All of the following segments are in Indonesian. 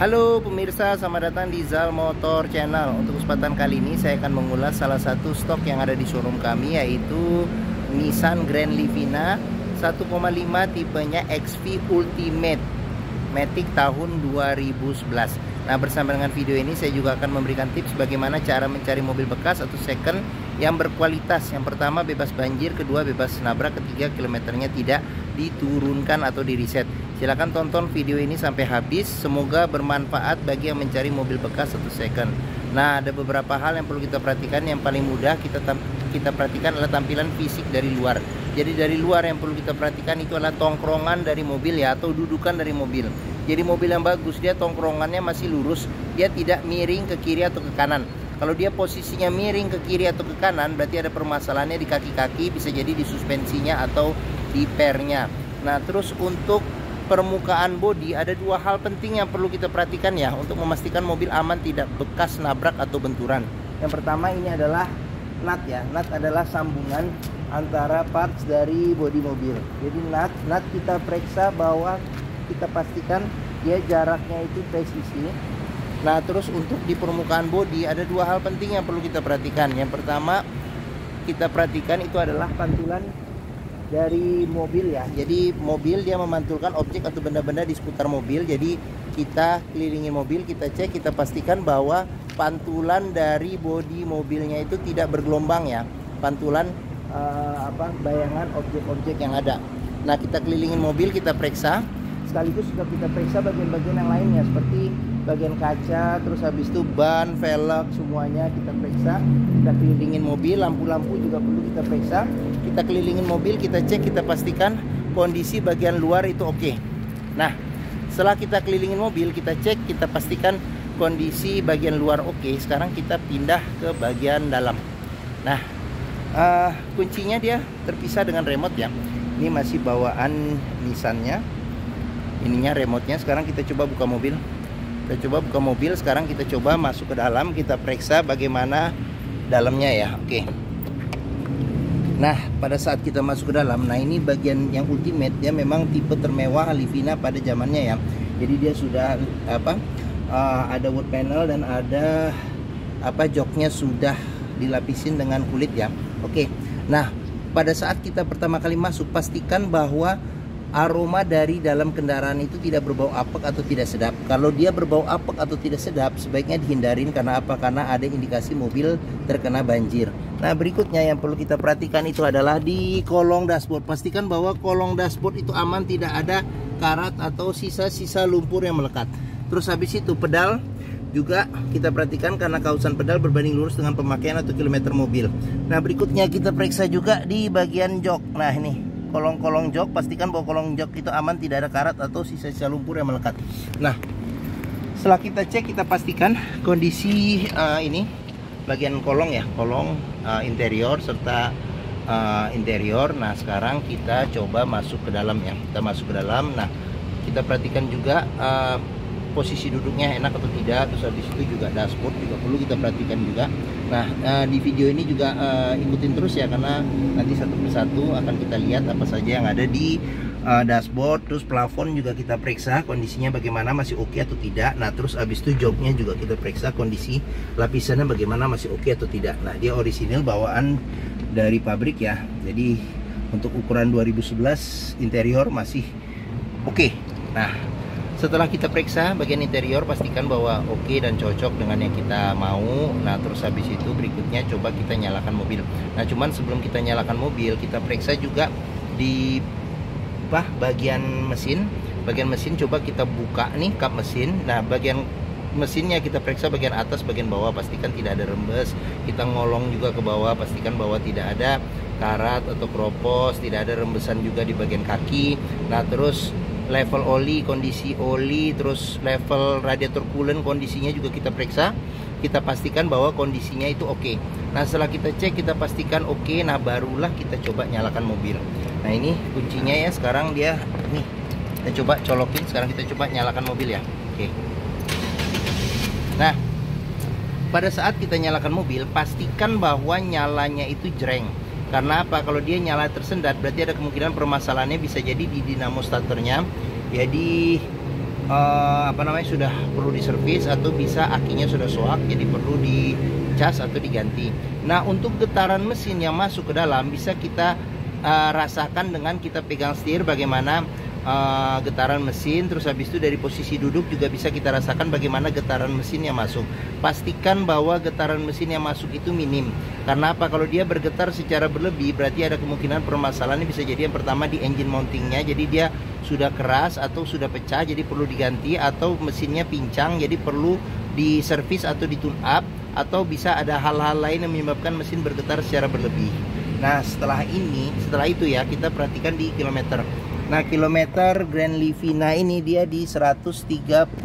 Halo pemirsa, selamat datang di Zal Motor Channel. Untuk kesempatan kali ini saya akan mengulas salah satu stok yang ada di showroom kami Yaitu Nissan Grand Livina 1,5 tipenya XV Ultimate Matic tahun 2011 Nah bersama dengan video ini saya juga akan memberikan tips bagaimana cara mencari mobil bekas atau second yang berkualitas Yang pertama bebas banjir, kedua bebas nabrak, ketiga kilometernya tidak diturunkan atau di reset Silahkan tonton video ini sampai habis. Semoga bermanfaat bagi yang mencari mobil bekas atau second. Nah, ada beberapa hal yang perlu kita perhatikan. Yang paling mudah kita kita perhatikan adalah tampilan fisik dari luar. Jadi dari luar yang perlu kita perhatikan itu adalah tongkrongan dari mobil ya atau dudukan dari mobil. Jadi mobil yang bagus dia tongkrongannya masih lurus, dia tidak miring ke kiri atau ke kanan. Kalau dia posisinya miring ke kiri atau ke kanan, berarti ada permasalahannya di kaki-kaki, bisa jadi di suspensinya atau di pernya. Nah, terus untuk permukaan bodi ada dua hal penting yang perlu kita perhatikan ya untuk memastikan mobil aman tidak bekas nabrak atau benturan. Yang pertama ini adalah nut ya. Nut adalah sambungan antara parts dari bodi mobil. Jadi nut, nut kita periksa bahwa kita pastikan dia jaraknya itu presisi. Nah, terus untuk di permukaan bodi ada dua hal penting yang perlu kita perhatikan. Yang pertama kita perhatikan itu adalah pantulan dari mobil ya. Jadi mobil dia memantulkan objek atau benda-benda di seputar mobil. Jadi kita kelilingi mobil kita cek kita pastikan bahwa pantulan dari bodi mobilnya itu tidak bergelombang ya. Pantulan uh, apa bayangan objek-objek yang ada. Nah kita kelilingin mobil kita periksa. Sekaligus juga kita periksa bagian-bagian yang lainnya seperti bagian kaca terus habis itu ban velg semuanya kita periksa. Kita kelilingin mobil lampu-lampu juga perlu kita periksa. Kita kelilingin mobil kita cek kita pastikan kondisi bagian luar itu oke. Okay. nah setelah kita kelilingin mobil kita cek kita pastikan kondisi bagian luar oke. Okay. sekarang kita pindah ke bagian dalam. Nah uh, kuncinya dia terpisah dengan remote ya. Ini masih bawaan Nissannya. Ininya remote-nya. Sekarang kita coba buka mobil kita coba buka mobil sekarang kita coba masuk ke dalam kita periksa bagaimana dalamnya ya oke. Nah pada saat kita masuk ke dalam nah ini bagian yang ultimate dia memang tipe termewah Livina pada zamannya ya. Jadi dia sudah apa uh, ada wood panel dan ada apa joknya sudah dilapisin dengan kulit ya. Oke nah pada saat kita pertama kali masuk pastikan bahwa aroma dari dalam kendaraan itu tidak berbau apek atau tidak sedap. Kalau dia berbau apek atau tidak sedap, sebaiknya dihindarin karena apa? Karena ada indikasi mobil terkena banjir. Nah, berikutnya yang perlu kita perhatikan itu adalah di kolong dashboard. Pastikan bahwa kolong dashboard itu aman, tidak ada karat atau sisa-sisa lumpur yang melekat. Terus habis itu pedal juga kita perhatikan karena kausan pedal berbanding lurus dengan pemakaian atau kilometer mobil. Nah, berikutnya kita periksa juga di bagian jok. Nah, ini kolong-kolong jok pastikan bahwa kolong jok itu aman tidak ada karat atau sisa-sisa lumpur yang melekat. Nah setelah kita cek kita pastikan kondisi uh, ini bagian kolong ya kolong uh, interior serta uh, interior. Nah sekarang kita coba masuk ke dalam ya kita masuk ke dalam. Nah kita perhatikan juga uh, posisi duduknya enak atau tidak terus habis itu juga dashboard juga perlu kita perhatikan juga nah uh, di video ini juga uh, ikutin terus ya karena nanti satu persatu akan kita lihat apa saja yang ada di uh, dashboard terus plafon juga kita periksa kondisinya bagaimana masih oke okay atau tidak. Nah terus habis itu joknya juga kita periksa kondisi lapisannya bagaimana masih oke okay atau tidak. Nah dia orisinil bawaan dari pabrik ya. Jadi untuk ukuran 2011 interior masih oke. Okay. nah setelah kita periksa bagian interior pastikan bahwa oke okay dan cocok dengan yang kita mau. Nah terus habis itu berikutnya coba kita nyalakan mobil. Nah cuman sebelum kita nyalakan mobil kita periksa juga di apa bagian mesin. Bagian mesin coba kita buka nih kap mesin. Nah bagian mesinnya kita periksa bagian atas bagian bawah. Pastikan tidak ada rembes. Kita ngolong juga ke bawah. Pastikan bahwa tidak ada karat atau kropos tidak ada rembesan juga di bagian kaki. Nah terus level oli, kondisi oli, terus level radiator coolant kondisinya juga kita periksa. Kita pastikan bahwa kondisinya itu oke. Okay. Nah, setelah kita cek kita pastikan oke, okay, nah barulah kita coba nyalakan mobil. Nah, ini kuncinya ya. Sekarang dia nih. Kita coba colokin, sekarang kita coba nyalakan mobil ya. Oke. Okay. Nah, pada saat kita nyalakan mobil, pastikan bahwa nyalanya itu jreng karena apa? Kalau dia nyala tersendat berarti ada kemungkinan permasalahannya bisa jadi di dinamo starternya. Jadi uh, apa namanya sudah perlu diservis atau bisa akinya sudah soak jadi perlu dicas atau diganti. Nah untuk getaran mesin yang masuk ke dalam bisa kita uh, rasakan dengan kita pegang setir bagaimana uh, getaran mesin terus habis itu dari posisi duduk juga bisa kita rasakan bagaimana getaran mesin yang masuk. Pastikan bahwa getaran mesin yang masuk itu minim. Karena apa? Kalau dia bergetar secara berlebih berarti ada kemungkinan permasalahan ini bisa jadi yang pertama di engine mountingnya. Jadi dia sudah keras atau sudah pecah jadi perlu diganti. Atau mesinnya pincang jadi perlu diservis atau di tune up. Atau bisa ada hal-hal lain yang menyebabkan mesin bergetar secara berlebih. Nah setelah ini, setelah itu ya kita perhatikan di kilometer Nah kilometer Grand Livina ini dia di 134.000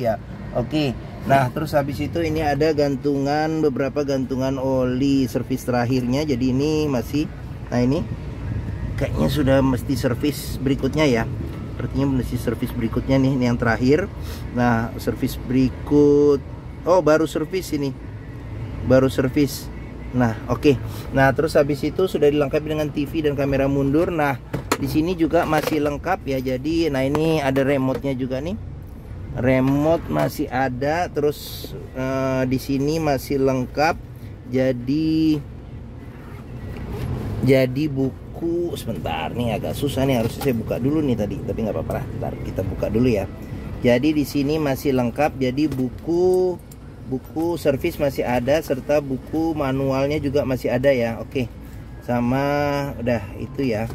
ya. Oke. Nah terus habis itu ini ada gantungan beberapa gantungan oli servis terakhirnya. Jadi ini masih Nah ini kayaknya sudah mesti servis berikutnya ya. Artinya mesti servis berikutnya nih ini yang terakhir. Nah servis berikut Oh baru servis ini. Baru servis Nah, oke. Okay. Nah, terus habis itu sudah dilengkapi dengan TV dan kamera mundur. Nah, di sini juga masih lengkap ya. Jadi, nah ini ada remote-nya juga nih. Remote masih ada. Terus uh, di sini masih lengkap. Jadi jadi buku sebentar nih agak susah nih harus saya buka dulu nih tadi tapi nggak apa-apa lah kita buka dulu ya jadi di sini masih lengkap jadi buku buku servis masih ada serta buku manualnya juga masih ada ya. Oke. Sama udah itu ya.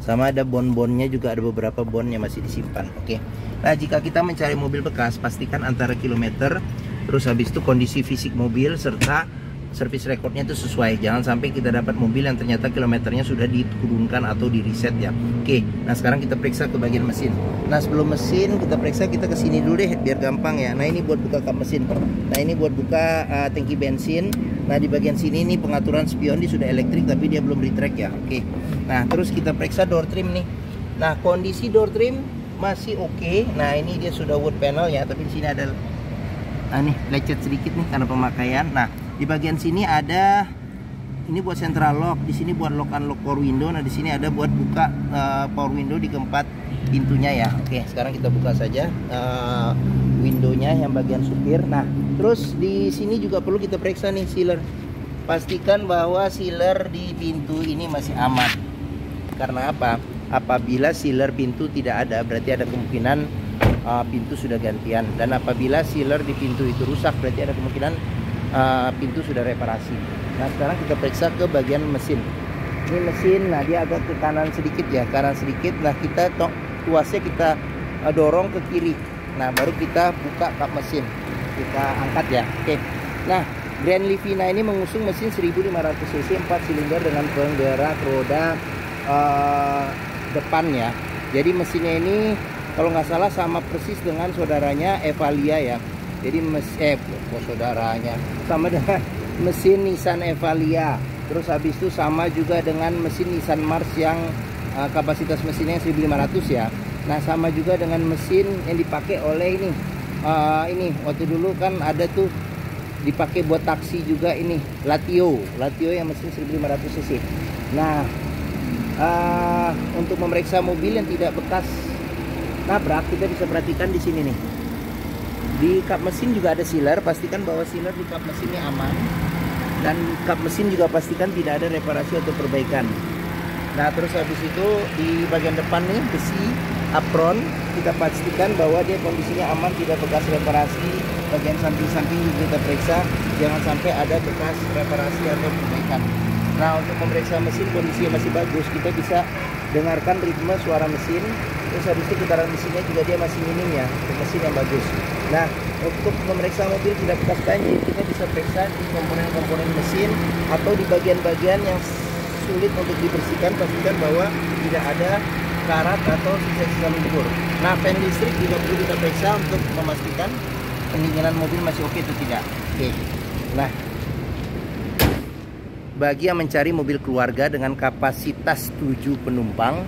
Sama ada bon-bonnya juga ada beberapa bonnya masih disimpan. Oke. Nah jika kita mencari mobil bekas pastikan antara kilometer terus habis itu kondisi fisik mobil serta service recordnya itu sesuai. Jangan sampai kita dapat mobil yang ternyata kilometernya sudah diturunkan atau di reset ya. Oke nah sekarang kita periksa ke bagian mesin. Nah sebelum mesin kita periksa kita ke sini dulu deh biar gampang ya. Nah ini buat buka kap mesin nah ini buat buka uh, tangki bensin. Nah di bagian sini ini pengaturan spion di sudah elektrik tapi dia belum retract ya. Oke. Nah terus kita periksa door trim nih. Nah kondisi door trim masih oke. Okay. nah ini dia sudah wood panel ya tapi di sini ada nah nih lecet sedikit nih karena pemakaian. Nah di bagian sini ada ini buat central lock, di sini buat lock unlock power window. Nah, di sini ada buat buka uh, power window di keempat pintunya ya. Oke, sekarang kita buka saja uh, windownya yang bagian supir. Nah, terus di sini juga perlu kita periksa nih sealer. Pastikan bahwa sealer di pintu ini masih aman. Karena apa? Apabila sealer pintu tidak ada, berarti ada kemungkinan uh, pintu sudah gantian. Dan apabila sealer di pintu itu rusak, berarti ada kemungkinan uh, pintu sudah reparasi. Nah sekarang kita periksa ke bagian mesin. Ini mesin nah dia agak ke kanan sedikit ya kanan sedikit. Nah kita tuasnya kita uh, dorong ke kiri. Nah baru kita buka kap mesin. Kita angkat ya oke. Nah Grand Livina ini mengusung mesin 1500 cc 4 silinder dengan penggerak roda uh, depan ya. Jadi mesinnya ini kalau nggak salah sama persis dengan saudaranya Evalia ya jadi mes eh kok saudaranya. Sama dengan mesin Nissan Evalia. Terus habis itu sama juga dengan mesin Nissan Mars yang uh, kapasitas mesinnya 1500 ya. Nah sama juga dengan mesin yang dipakai oleh ini. Uh, ini waktu dulu kan ada tuh dipakai buat taksi juga ini Latio. Latio yang mesin 1500 cc. Nah uh, untuk memeriksa mobil yang tidak bekas nabrak kita bisa perhatikan di sini nih di kap mesin juga ada sealer. Pastikan bahwa sealer di kap mesinnya aman. Dan kap mesin juga pastikan tidak ada reparasi atau perbaikan. Nah terus habis itu di bagian depan nih besi apron kita pastikan bahwa dia kondisinya aman tidak bekas reparasi. Bagian samping-samping juga kita periksa. Jangan sampai ada bekas reparasi atau perbaikan. Nah untuk memeriksa mesin kondisinya masih bagus. Kita bisa dengarkan ritme suara mesin. Terus habis itu putaran mesinnya juga dia masih minim ya mesin yang bagus nah untuk memeriksa mobil tidak bekas banjir kita bisa periksa di komponen-komponen mesin atau di bagian-bagian yang sulit untuk dibersihkan pastikan bahwa tidak ada karat atau sisa-sisa lumpur. Nah fan listrik juga perlu kita periksa untuk memastikan pendinginan mobil masih oke atau tidak. Oke. Nah bagi yang mencari mobil keluarga dengan kapasitas 7 penumpang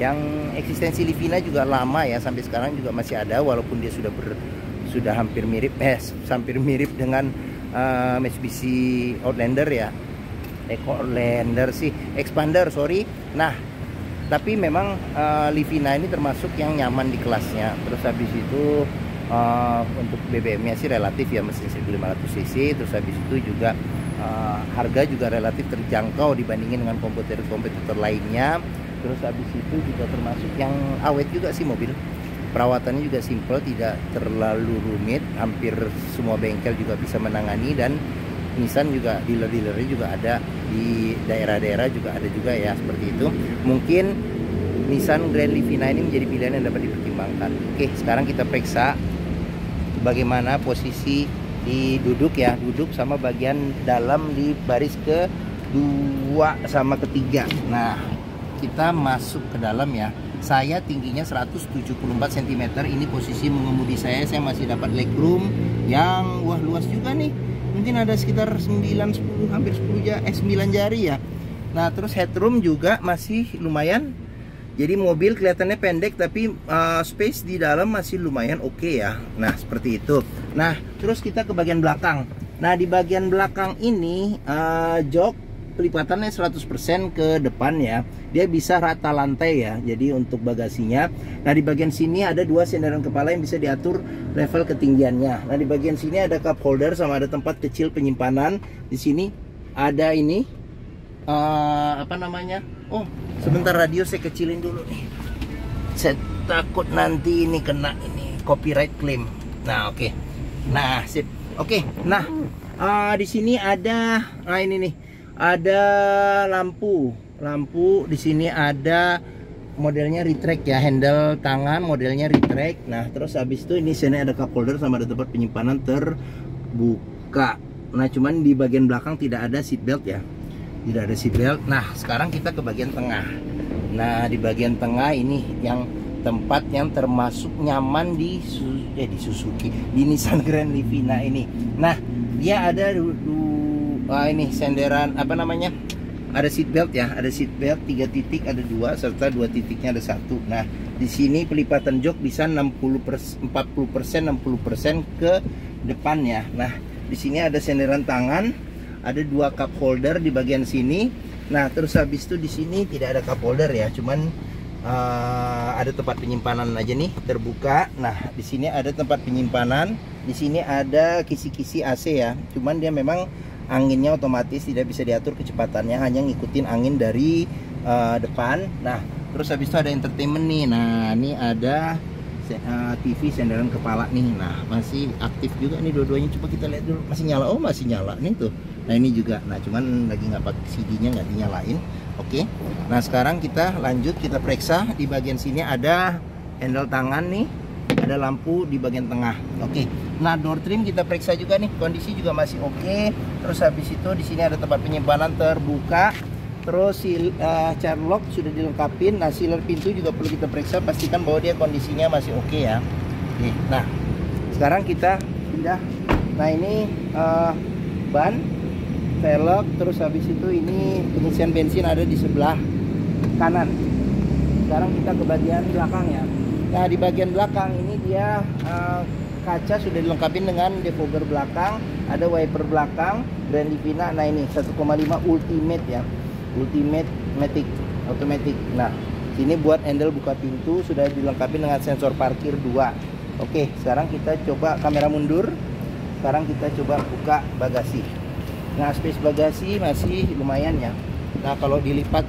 yang eksistensi Livina juga lama ya sampai sekarang juga masih ada walaupun dia sudah ber, sudah hampir mirip eh hampir mirip dengan uh, Mitsubishi Outlander ya. Eco Outlander sih Expander sorry. Nah tapi memang uh, Livina ini termasuk yang nyaman di kelasnya. Terus habis itu uh, untuk BBM nya sih relatif ya mesin 1500 cc. Terus habis itu juga uh, harga juga relatif terjangkau dibandingin dengan kompetitor-kompetitor lainnya. Terus habis itu juga termasuk yang awet juga sih mobil perawatannya juga simple tidak terlalu rumit hampir semua bengkel juga bisa menangani dan Nissan juga dealer-dealernya juga ada di daerah-daerah juga ada juga ya seperti itu. Mungkin Nissan Grand Livina ini menjadi pilihan yang dapat dipertimbangkan. Oke sekarang kita periksa bagaimana posisi di duduk ya duduk sama bagian dalam di baris ke dua sama ketiga. Nah kita masuk ke dalam ya saya tingginya 174 cm ini posisi mengemudi saya. Saya masih dapat legroom yang wah luas juga nih. Mungkin ada sekitar 9 10 hampir 10 jari, eh 9 jari ya. Nah terus headroom juga masih lumayan. Jadi mobil kelihatannya pendek tapi uh, space di dalam masih lumayan oke okay ya. Nah seperti itu. Nah terus kita ke bagian belakang. Nah di bagian belakang ini uh, jok pelipatannya 100% ke depan ya. Dia bisa rata lantai ya jadi untuk bagasinya. Nah di bagian sini ada dua senderan kepala yang bisa diatur level ketinggiannya. Nah di bagian sini ada cup holder sama ada tempat kecil penyimpanan. Di sini ada ini uh, apa namanya? Oh sebentar radio saya kecilin dulu nih. Saya takut nanti ini kena ini copyright claim. Nah oke. Okay. nah sip. Oke okay. nah uh, di sini ada nah ini nih ada lampu. Lampu di sini ada modelnya retract ya handle tangan modelnya retract. Nah terus habis itu ini sini ada cup holder sama ada tempat penyimpanan terbuka. Nah cuman di bagian belakang tidak ada seat belt ya. Tidak ada seat belt. Nah sekarang kita ke bagian tengah. Nah di bagian tengah ini yang tempat yang termasuk nyaman di eh di Suzuki di Nissan Grand Livina ini. Nah dia ada Wah ini senderan apa namanya? Ada seat belt ya, ada seat belt tiga titik ada dua serta dua titiknya ada satu. Nah di sini pelipatan jok bisa 60 persen, 40 persen 60 persen ke depannya. Nah di sini ada senderan tangan, ada dua cup holder di bagian sini. Nah terus habis itu di sini tidak ada cup holder ya, cuman uh, ada tempat penyimpanan aja nih terbuka. Nah di sini ada tempat penyimpanan, di sini ada kisi-kisi AC ya, cuman dia memang anginnya otomatis tidak bisa diatur kecepatannya hanya ngikutin angin dari uh, depan. Nah terus habis itu ada entertainment nih. Nah ini ada eh, TV senderan kepala nih. Nah masih aktif juga nih dua-duanya. Coba kita lihat dulu. Masih nyala? Oh masih nyala nih tuh. Nah ini juga. Nah cuman lagi nggak pakai CD nya nggak dinyalain. Oke. Okay. nah sekarang kita lanjut kita periksa. Di bagian sini ada handle tangan nih. Ada lampu di bagian tengah oke okay. nah door trim kita periksa juga nih kondisi juga masih oke okay. terus habis itu di sini ada tempat penyimpanan terbuka terus si uh, lock sudah dilengkapi nah sealer pintu juga perlu kita periksa pastikan bahwa dia kondisinya masih oke okay ya oke okay. nah sekarang kita pindah nah ini uh, ban velg terus habis itu ini pengisian bensin ada di sebelah kanan sekarang kita ke bagian belakang ya Nah di bagian belakang ini dia uh, kaca sudah dilengkapi dengan defogger belakang, ada wiper belakang, Grand Livina. Nah ini 1,5 Ultimate ya, Ultimate Matic Automatic. Nah sini buat handle buka pintu sudah dilengkapi dengan sensor parkir 2 Oke sekarang kita coba kamera mundur. Sekarang kita coba buka bagasi. Nah space bagasi masih lumayan ya. Nah kalau dilipat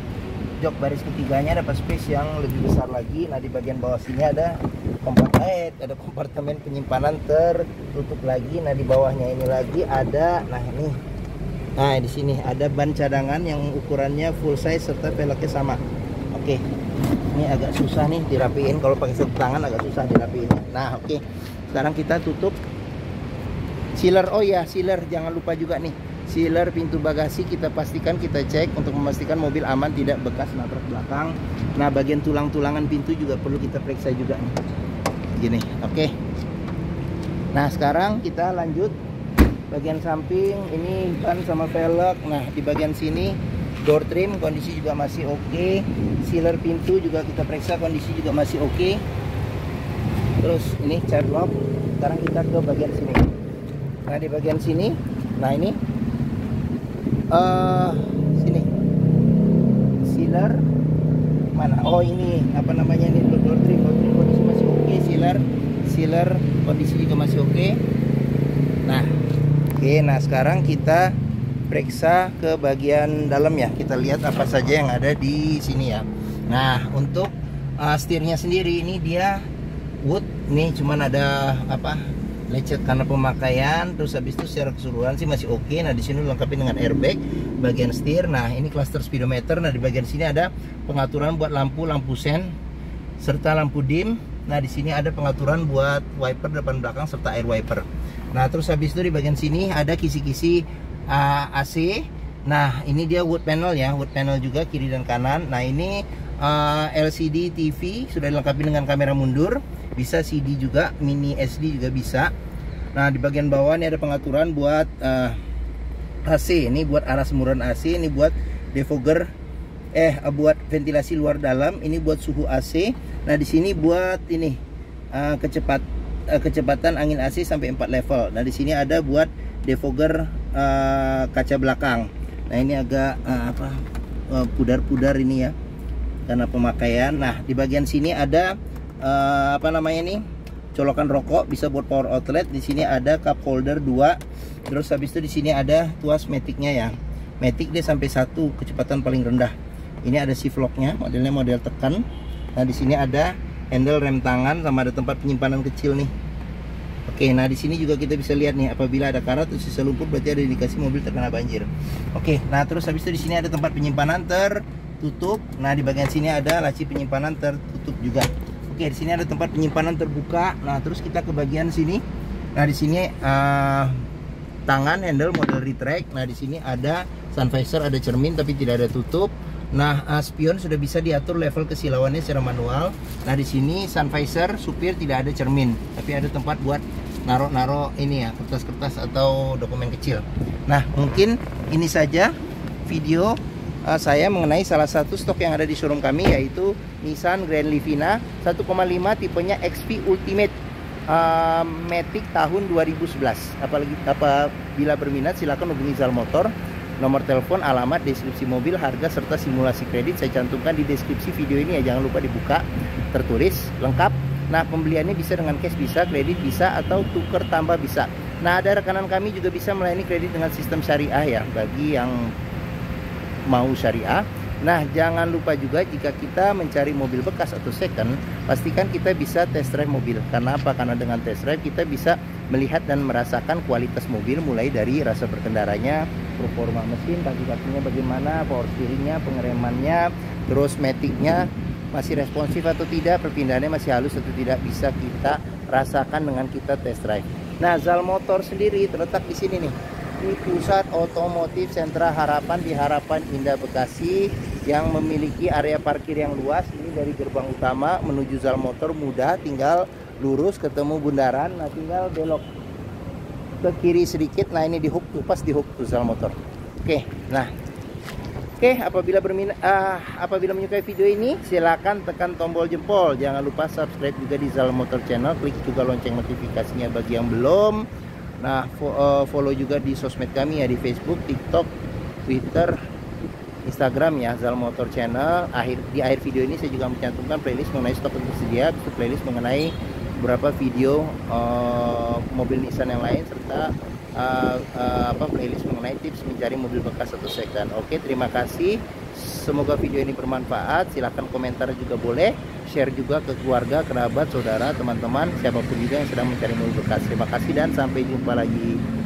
jok baris ketiganya dapat space yang lebih besar lagi. Nah di bagian bawah sini ada kompartemen ada kompartemen penyimpanan tertutup lagi. Nah di bawahnya ini lagi ada nah ini. Nah di sini ada ban cadangan yang ukurannya full size serta velgnya sama. Oke ini agak susah nih dirapiin. Kalau pakai satu tangan agak susah dirapiin nah oke. Sekarang kita tutup. Sealer oh ya sealer. Jangan lupa juga nih sealer pintu bagasi kita pastikan kita cek untuk memastikan mobil aman tidak bekas nabrak belakang. Nah bagian tulang-tulangan pintu juga perlu kita periksa juga nih. Gini oke. Okay. nah sekarang kita lanjut. Bagian samping ini ban sama velg. Nah di bagian sini door trim kondisi juga masih oke. Okay. sealer pintu juga kita periksa kondisi juga masih oke. Okay. terus ini child lock sekarang kita ke bagian sini. Nah di bagian sini nah ini uh, sini. Sealer mana? Oh ini. Apa namanya ini? Door trim door trim kondisi masih oke. Okay. sealer sealer kondisi juga masih oke. Okay. nah oke. Okay, nah sekarang kita periksa ke bagian dalam ya. Kita lihat apa saja yang ada di sini ya. Nah untuk uh, setirnya sendiri ini dia wood. Nih cuman ada apa lecet karena pemakaian terus habis itu secara keseluruhan sih masih oke. Okay. nah di sini lengkapi dengan airbag bagian setir. Nah ini cluster speedometer. Nah di bagian sini ada pengaturan buat lampu lampu sen serta lampu dim. Nah di sini ada pengaturan buat wiper depan belakang serta air wiper. Nah terus habis itu di bagian sini ada kisi-kisi uh, AC nah ini dia wood panel ya wood panel juga kiri dan kanan. Nah ini uh, LCD TV sudah dilengkapi dengan kamera mundur bisa CD juga mini SD juga bisa. Nah di bagian bawah ini ada pengaturan buat uh, eh, AC ini buat arah semburan AC ini buat defogger eh buat ventilasi luar dalam ini buat suhu AC nah di sini buat ini uh, kecepat uh, kecepatan angin AC sampai 4 level. Nah di sini ada buat defogger uh, kaca belakang. Nah ini agak uh, apa pudar-pudar uh, ini ya karena pemakaian. Nah di bagian sini ada uh, apa namanya ini? Colokan rokok bisa buat power outlet. Di sini ada cup holder 2 terus habis itu di sini ada tuas maticnya ya. Matic dia sampai satu kecepatan paling rendah. Ini ada shift locknya modelnya model tekan. Nah di sini ada handle rem tangan sama ada tempat penyimpanan kecil nih. Oke, nah di sini juga kita bisa lihat nih apabila ada karat atau sisa lumpur berarti ada indikasi mobil terkena banjir. Oke, nah terus habis itu di sini ada tempat penyimpanan tertutup. Nah di bagian sini ada laci penyimpanan tertutup juga. Oke, di sini ada tempat penyimpanan terbuka. Nah, terus kita ke bagian sini. Nah, di sini uh, tangan handle model retract. Nah, di sini ada sun visor, ada cermin tapi tidak ada tutup. Nah, uh, spion sudah bisa diatur level kesilauannya secara manual. Nah, di sini sun visor supir tidak ada cermin, tapi ada tempat buat naro-naro ini ya, kertas-kertas atau dokumen kecil. Nah, mungkin ini saja video uh, saya mengenai salah satu stok yang ada di showroom kami yaitu Nissan Grand Livina 1,5 tipenya XP Ultimate uh, Matic tahun 2011. Apalagi apabila berminat silakan hubungi Zal Motor. Nomor telepon, alamat, deskripsi mobil, harga serta simulasi kredit saya cantumkan di deskripsi video ini ya. Jangan lupa dibuka, tertulis lengkap. Nah, pembeliannya bisa dengan cash bisa, kredit bisa atau tuker tambah bisa. Nah, ada rekanan kami juga bisa melayani kredit dengan sistem syariah ya bagi yang mau syariah Nah, jangan lupa juga jika kita mencari mobil bekas atau second, pastikan kita bisa test drive mobil. Karena apa? Karena dengan test drive kita bisa melihat dan merasakan kualitas mobil mulai dari rasa berkendaranya, performa mesin, kaki-kakinya bagaimana, power steeringnya, pengeremannya, terus maticnya masih responsif atau tidak, perpindahannya masih halus atau tidak bisa kita rasakan dengan kita test drive. Nah, Zal Motor sendiri terletak di sini nih di Pusat Otomotif Sentra Harapan di Harapan Indah Bekasi yang memiliki area parkir yang luas. Ini dari gerbang utama menuju Zal Motor mudah, tinggal lurus ketemu bundaran, nah tinggal belok ke kiri sedikit. Nah ini di hook tuh, pas di hook tuh Zal Motor. Oke, nah Oke, apabila berminat, uh, apabila menyukai video ini, silakan tekan tombol jempol. Jangan lupa subscribe juga di Zal Motor Channel. Klik juga lonceng notifikasinya bagi yang belum. Nah, eh, follow juga di sosmed kami ya di Facebook, TikTok, Twitter, Instagram ya Zal Motor Channel. Akhir di akhir video ini saya juga mencantumkan playlist mengenai stok yang tersedia, playlist mengenai beberapa video uh, mobil Nissan yang lain serta uh, uh, apa playlist mengenai tips mencari mobil bekas atau second. Oke, terima kasih. Semoga video ini bermanfaat. Silahkan komentar juga boleh. Share juga ke keluarga, kerabat, saudara, teman-teman, siapa pun juga yang sedang mencari mobil bekas. Terima kasih dan sampai jumpa lagi.